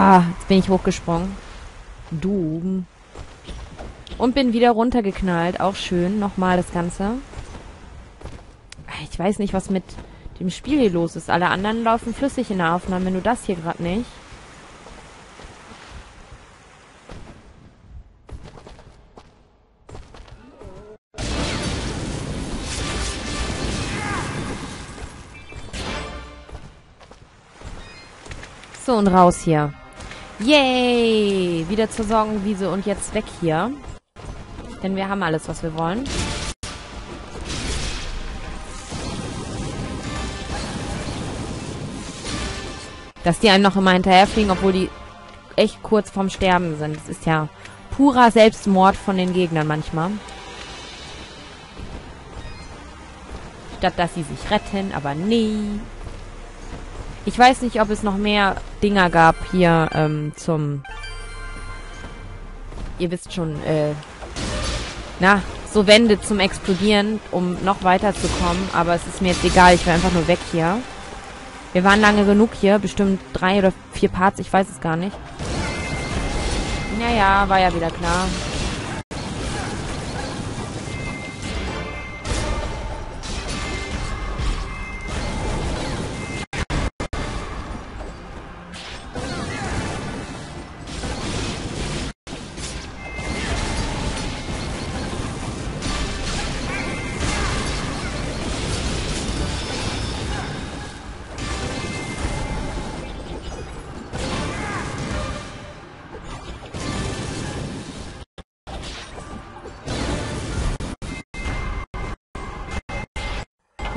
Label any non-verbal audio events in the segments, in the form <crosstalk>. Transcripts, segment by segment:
Ah, jetzt bin ich hochgesprungen. Du. Und bin wieder runtergeknallt. Auch schön. Nochmal das Ganze. Ich weiß nicht, was mit dem Spiel hier los ist. Alle anderen laufen flüssig in der Aufnahme. Nur das hier gerade nicht. So, und raus hier. Yay! Wieder zur Sorgenwiese und jetzt weg hier. Denn wir haben alles, was wir wollen. Dass die einem noch immer hinterherfliegen, obwohl die echt kurz vorm Sterben sind. Das ist ja purer Selbstmord von den Gegnern manchmal. Statt dass sie sich retten, aber nee. Ich weiß nicht, ob es noch mehr Dinger gab hier ähm, zum... Ihr wisst schon, äh... Na, so Wände zum Explodieren, um noch weiterzukommen. Aber es ist mir jetzt egal, ich will einfach nur weg hier. Wir waren lange genug hier, bestimmt drei oder vier Parts, ich weiß es gar nicht. Naja, war ja wieder klar.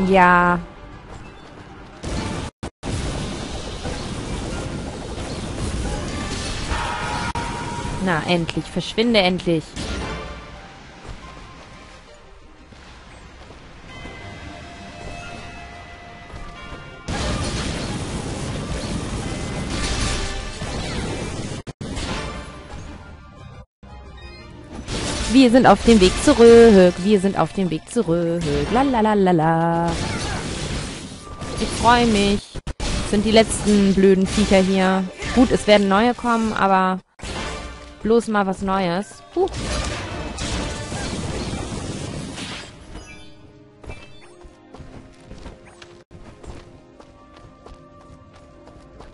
Ja. Na, endlich. Verschwinde endlich. Wir sind auf dem Weg zurück. Wir sind auf dem Weg zurück. Lalalala. Ich freue mich. Das sind die letzten blöden Viecher hier. Gut, es werden neue kommen, aber bloß mal was Neues. Huh.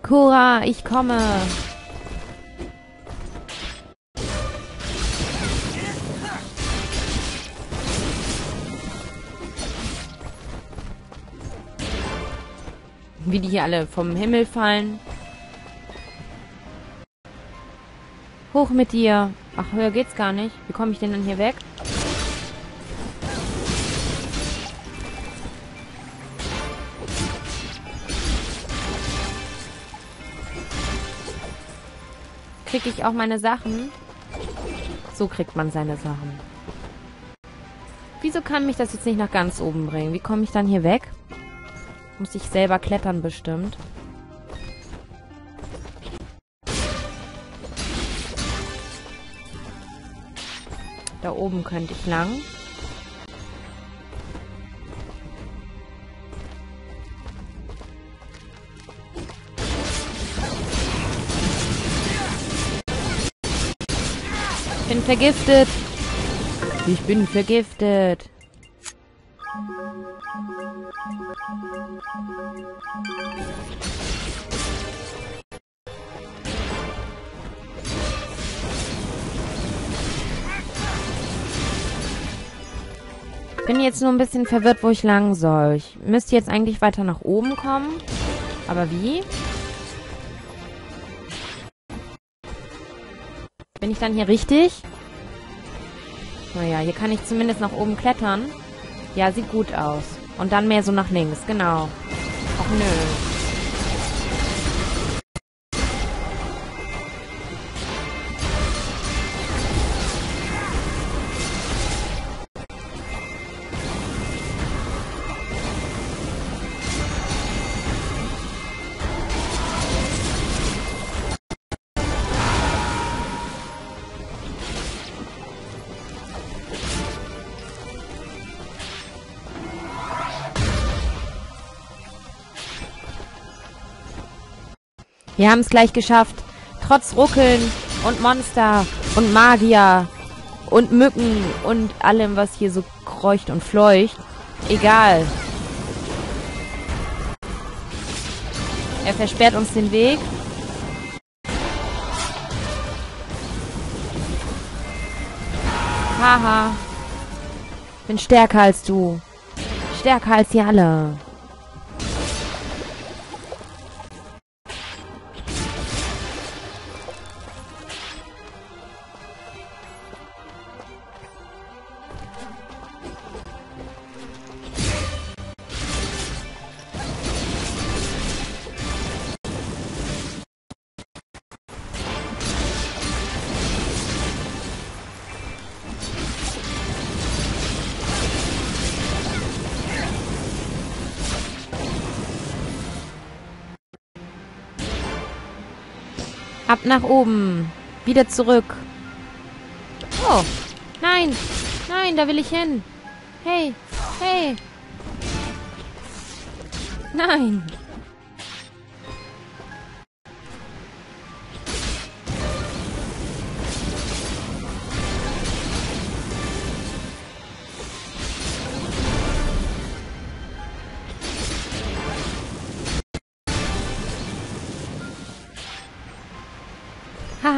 Cora, ich komme. Wie die hier alle vom Himmel fallen. Hoch mit dir. Ach, höher geht's gar nicht. Wie komme ich denn dann hier weg? Krieg ich auch meine Sachen? So kriegt man seine Sachen. Wieso kann mich das jetzt nicht nach ganz oben bringen? Wie komme ich dann hier weg? Muss ich selber klettern bestimmt. Da oben könnte ich lang. Ich bin vergiftet. Ich bin vergiftet. Bin jetzt nur ein bisschen verwirrt, wo ich lang soll. Ich müsste jetzt eigentlich weiter nach oben kommen. Aber wie? Bin ich dann hier richtig? Naja, hier kann ich zumindest nach oben klettern. Ja, sieht gut aus. Und dann mehr so nach links, genau. Ach nö. Wir haben es gleich geschafft. Trotz Ruckeln und Monster und Magier und Mücken und allem, was hier so kreucht und fleucht. Egal. Er versperrt uns den Weg. Haha. Bin stärker als du. Stärker als sie alle. Ab nach oben. Wieder zurück. Oh. Nein. Nein, da will ich hin. Hey. Hey. Nein.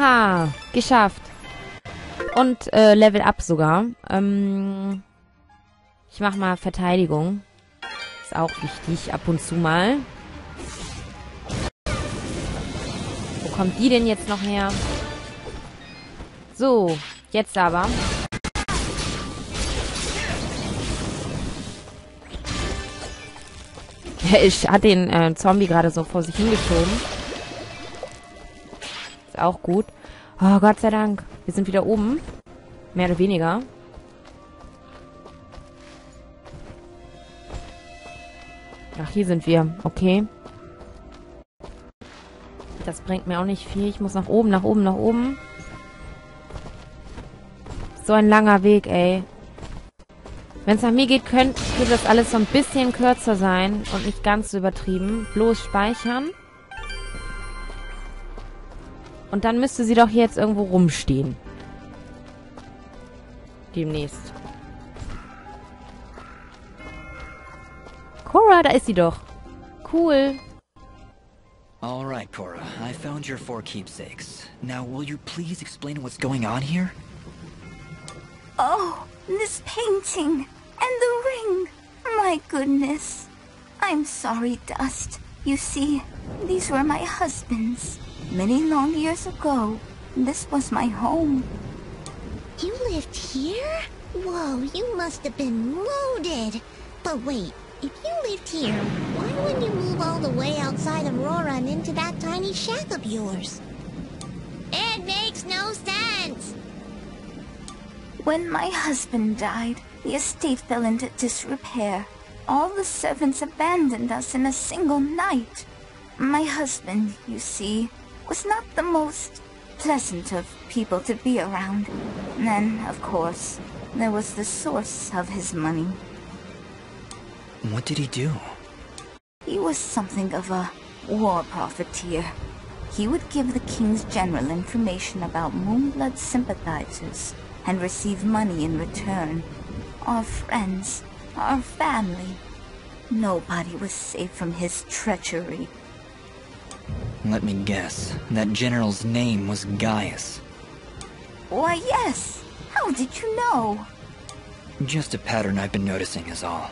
Haha, geschafft. Und äh, Level Up sogar. Ähm, ich mach mal Verteidigung. Ist auch wichtig, ab und zu mal. Wo kommt die denn jetzt noch her? So, jetzt aber. <laughs> Ich hatte den äh, Zombie gerade so vor sich hingeschoben auch gut. Oh, Gott sei Dank. Wir sind wieder oben. Mehr oder weniger. Ach, hier sind wir. Okay. Das bringt mir auch nicht viel. Ich muss nach oben, nach oben, nach oben. So ein langer Weg, ey. Wenn es nach mir geht, könnte das alles so ein bisschen kürzer sein und nicht ganz so übertrieben. Bloß speichern. Und dann müsste sie doch hier jetzt irgendwo rumstehen. Demnächst. Cora, da ist sie doch. Cool. All right, Cora. I found your four keepsakes. Now, will you please explain what's going on here? Oh, this painting and the ring. My goodness. I'm sorry, Dust. You see, these were my husband's. Many long years ago, this was my home. You lived here? Whoa, you must have been loaded. But wait, if you lived here, why wouldn't you move all the way outside Aurora and into that tiny shack of yours? It makes no sense! When my husband died, the estate fell into disrepair. All the servants abandoned us in a single night. My husband, you see, was not the most pleasant of people to be around. And then, of course, there was the source of his money. What did he do? He was something of a war profiteer. He would give the king's general information about Moonblood sympathizers and receive money in return. Our friends, our family. Nobody was safe from his treachery. Let me guess. That general's name was Gaius. Why, yes. How did you know? Just a pattern I've been noticing is all.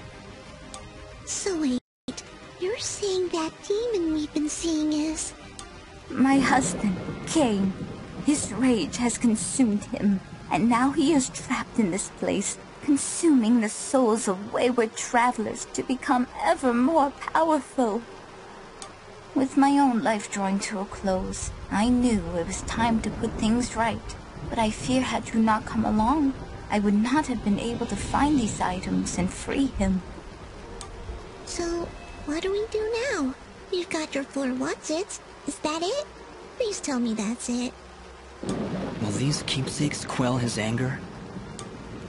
So wait, you're saying that demon we've been seeing is... My husband, Kane. His rage has consumed him, and now he is trapped in this place, consuming the souls of wayward travelers to become ever more powerful. With my own life drawing to a close, I knew it was time to put things right. But I fear had you not come along, I would not have been able to find these items and free him. So, what do we do now? You've got your four what's-its. Is that it? Please tell me that's it. Will these keepsakes quell his anger?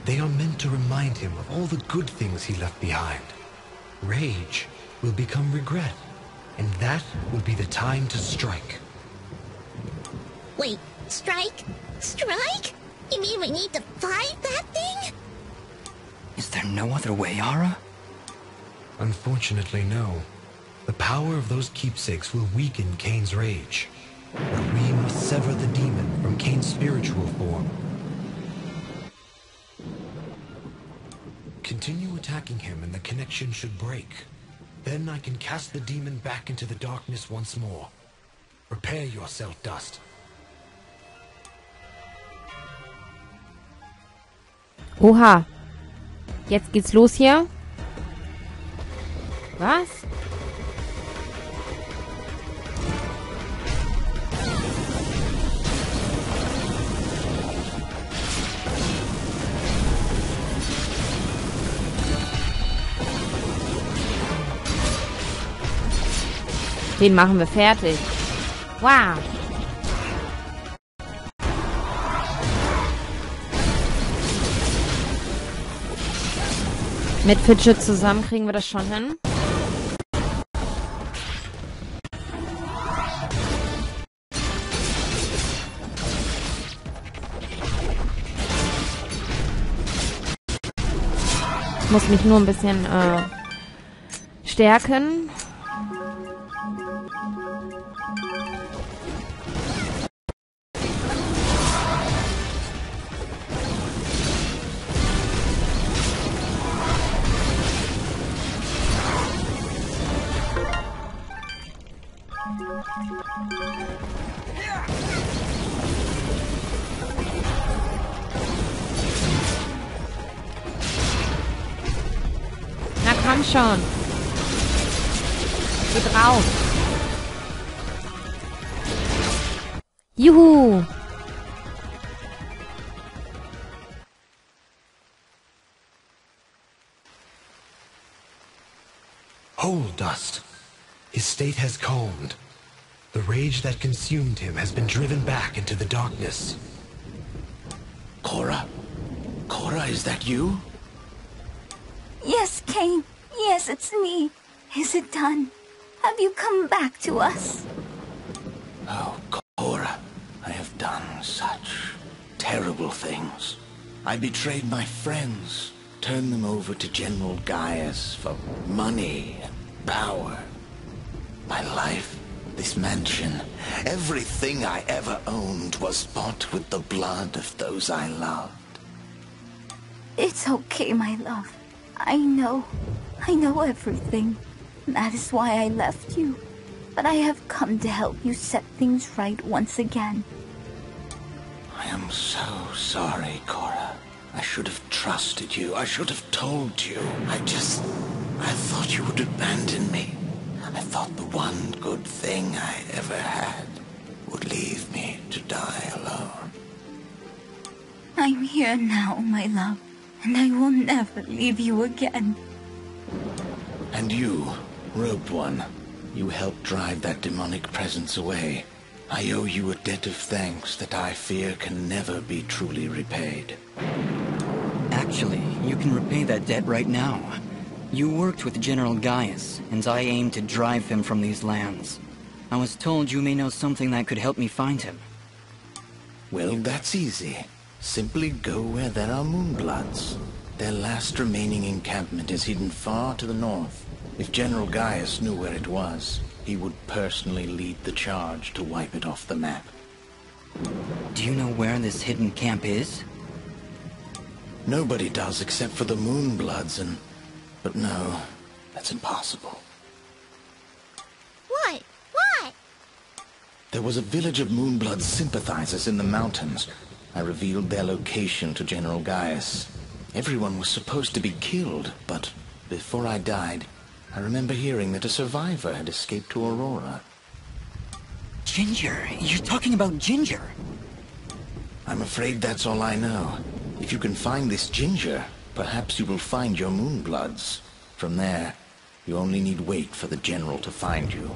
They are meant to remind him of all the good things he left behind. Rage will become regret, and that will be the time to strike. Wait, strike? Strike? You mean we need to fight that thing? Is there no other way, Ahrah? Unfortunately, no. The power of those keepsakes will weaken Kane's rage. But we must sever the demon from Kane's spiritual form. Continue attacking him and the connection should break. Then I can cast the demon back into the darkness once more. Prepare yourself, Dust. Oha. Jetzt geht's los hier. Was? Den machen wir fertig. Wow. Mit Fidget zusammen kriegen wir das schon hin. Muss mich nur ein bisschen äh, stärken. Schon. Geh drauf. Juhu. Hold, Dust. His state has calmed. The rage that consumed him has been driven back into the darkness. Cora? Cora, is that you? Yes, Kane. Yes, it's me. Is it done? Have you come back to us? Oh, Cora, I have done such terrible things. I betrayed my friends, turned them over to General Gaius for money and power. My life, this mansion, everything I ever owned was bought with the blood of those I loved. It's okay, my love. I know. I know everything. That is why I left you. But I have come to help you set things right once again. I am so sorry, Cora. I should have trusted you. I should have told you. I just... I thought you would abandon me. I thought the one good thing I ever had would leave me to die alone. I'm here now, my love, and I will never leave you again. And you, Robed One, you helped drive that demonic presence away. I owe you a debt of thanks that I fear can never be truly repaid. Actually, you can repay that debt right now. You worked with General Gaius, and I aim to drive him from these lands. I was told you may know something that could help me find him. Well, that's easy. Simply go where there are Moonbloods. Their last remaining encampment is hidden far to the north. If General Gaius knew where it was, he would personally lead the charge to wipe it off the map. Do you know where this hidden camp is? Nobody does except for the Moonbloods and... But no, that's impossible. What? What? There was a village of Moonblood sympathizers in the mountains. I revealed their location to General Gaius. Everyone was supposed to be killed, but before I died, I remember hearing that a survivor had escaped to Aurora. Ginger! You're talking about Ginger! I'm afraid that's all I know. If you can find this Ginger, perhaps you will find your Moonbloods. From there, you only need wait for the General to find you.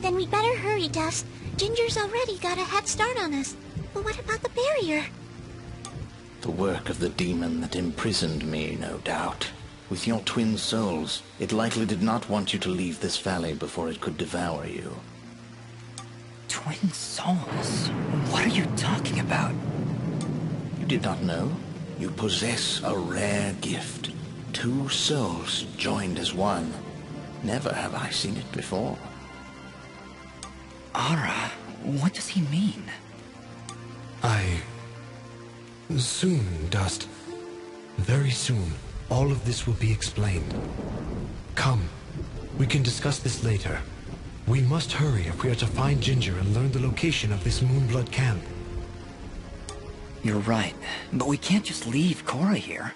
Then we'd better hurry, Dust. Ginger's already got a head start on us. But what about the barrier? The work of the demon that imprisoned me, no doubt. With your twin souls, it likely did not want you to leave this valley before it could devour you. Twin souls? What are you talking about? You did not know? You possess a rare gift. Two souls joined as one. Never have I seen it before. Ahrah, what does he mean? I... Soon, Dust. Very soon, all of this will be explained. Come, we can discuss this later. We must hurry if we are to find Ginger and learn the location of this Moonblood camp. You're right, but we can't just leave Cora here.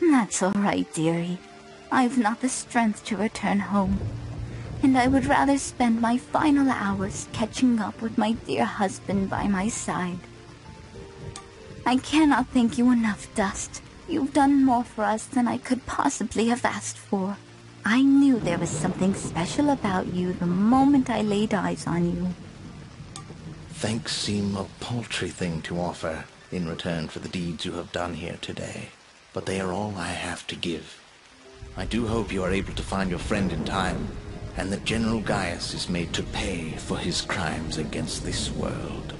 That's all right, dearie. I've not the strength to return home. And I would rather spend my final hours catching up with my dear husband by my side. I cannot thank you enough, Dust. You've done more for us than I could possibly have asked for. I knew there was something special about you the moment I laid eyes on you. Thanks seem a paltry thing to offer in return for the deeds you have done here today, but they are all I have to give. I do hope you are able to find your friend in time, and that General Gaius is made to pay for his crimes against this world.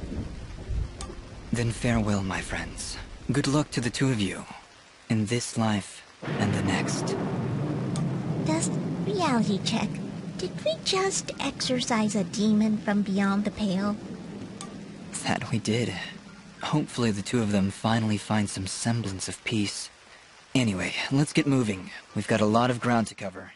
Then farewell, my friends. Good luck to the two of you. In this life and the next. Just reality check. Did we just exorcise a demon from beyond the pale? That we did. Hopefully the two of them finally find some semblance of peace. Anyway, let's get moving. We've got a lot of ground to cover.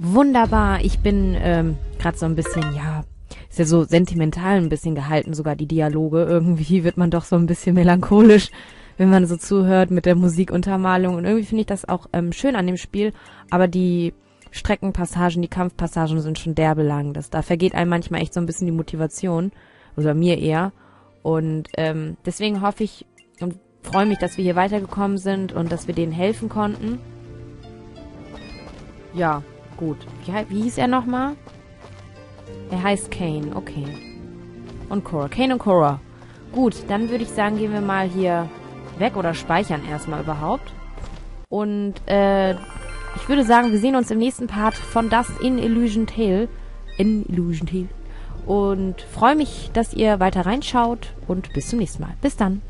Wunderbar. Ich bin ähm, gerade so ein bisschen, ja, ist ja so sentimental ein bisschen gehalten, sogar die Dialoge. Irgendwie wird man doch so ein bisschen melancholisch, wenn man so zuhört mit der Musikuntermalung. Und irgendwie finde ich das auch ähm, schön an dem Spiel. Aber die Streckenpassagen, die Kampfpassagen sind schon derbe. Das, da vergeht einem manchmal echt so ein bisschen die Motivation. Oder mir eher. Und ähm, deswegen hoffe ich und freue mich, dass wir hier weitergekommen sind und dass wir denen helfen konnten. Ja, gut. Wie, wie hieß er nochmal? Er heißt Kane, okay. Und Cora. Kane und Cora. Gut, dann würde ich sagen, gehen wir mal hier weg oder speichern erstmal überhaupt. Und äh, ich würde sagen, wir sehen uns im nächsten Part von Das in Illusion Tale. In Illusion Tale. Und freue mich, dass ihr weiter reinschaut und bis zum nächsten Mal. Bis dann.